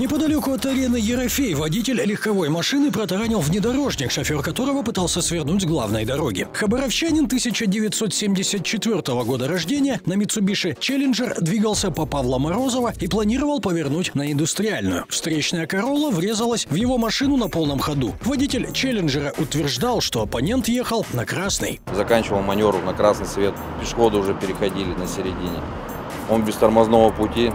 Неподалеку от арены Ерофей водитель легковой машины протаранил внедорожник, шофер которого пытался свернуть с главной дороги. Хабаровчанин 1974 года рождения на Mitsubishi Challenger двигался по Павла Морозова и планировал повернуть на индустриальную. Встречная Королла врезалась в его машину на полном ходу. Водитель Челленджера утверждал, что оппонент ехал на красный. Заканчивал маневр на красный свет, пешеходы уже переходили на середине. Он без тормозного пути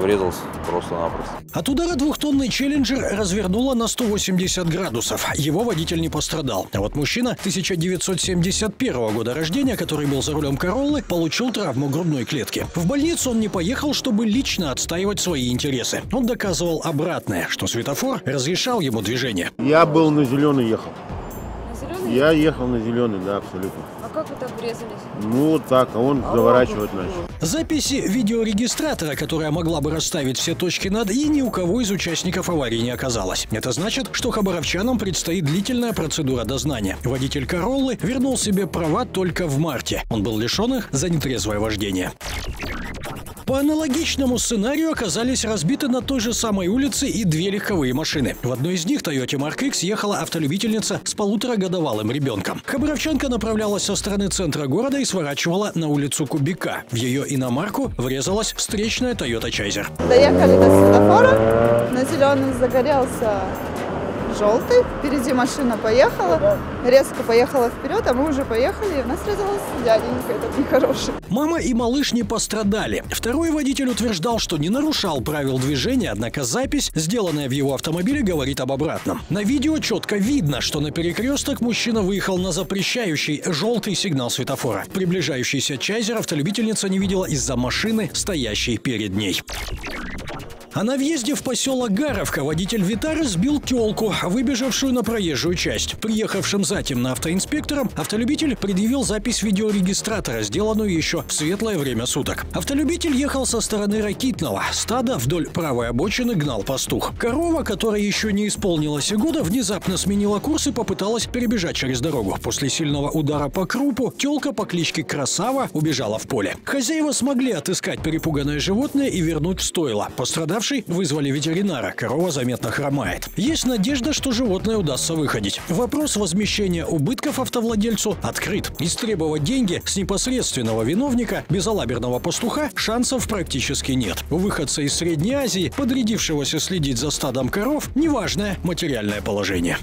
врезался просто-напросто. От удара двухтонный челленджер развернуло на 180 градусов. Его водитель не пострадал. А вот мужчина 1971 года рождения, который был за рулем Короллы, получил травму грудной клетки. В больницу он не поехал, чтобы лично отстаивать свои интересы. Он доказывал обратное, что светофор разрешал ему движение. Я был на зеленый ехал. Зеленый? Я ехал на зеленый, да, абсолютно. А как вы так врезались? Ну вот так, а он заворачивать начал. Записи видеорегистратора, которая могла бы расставить все точки над «и», ни у кого из участников аварии не оказалось. Это значит, что хабаровчанам предстоит длительная процедура дознания. Водитель «Короллы» вернул себе права только в марте. Он был лишен их за нетрезвое вождение. По аналогичному сценарию оказались разбиты на той же самой улице и две легковые машины. В одной из них Toyota Mark X ехала автолюбительница с полуторагодовалым ребенком. Хабаровчанка направлялась со стороны центра города и сворачивала на улицу Кубика. В ее иномарку врезалась встречная Toyota Чайзер. Доехали до светофора, на зеленый загорелся желтый, впереди машина поехала, резко поехала вперед, а мы уже поехали, и у нас срезалась дяденька этот нехороший. Мама и малыш не пострадали. Второй водитель утверждал, что не нарушал правил движения, однако запись, сделанная в его автомобиле, говорит об обратном. На видео четко видно, что на перекресток мужчина выехал на запрещающий желтый сигнал светофора. Приближающийся чайзер автолюбительница не видела из-за машины, стоящей перед ней. А на въезде в поселок Гаровка водитель Витары сбил телку, выбежавшую на проезжую часть. Приехавшим затем на автоинспектором, автолюбитель предъявил запись видеорегистратора, сделанную еще в светлое время суток. Автолюбитель ехал со стороны Ракитного. Стадо вдоль правой обочины гнал пастух. Корова, которая еще не исполнилась и года, внезапно сменила курс и попыталась перебежать через дорогу. После сильного удара по крупу, телка по кличке Красава убежала в поле. Хозяева смогли отыскать перепуганное животное и вернуть в стойло. Пострадавший вызвали ветеринара. Корова заметно хромает. Есть надежда, что животное удастся выходить. Вопрос возмещения убытков автовладельцу открыт. Истребовать деньги с непосредственного виновника, безалаберного пастуха, шансов практически нет. Выходца из Средней Азии, подрядившегося следить за стадом коров, неважное материальное положение.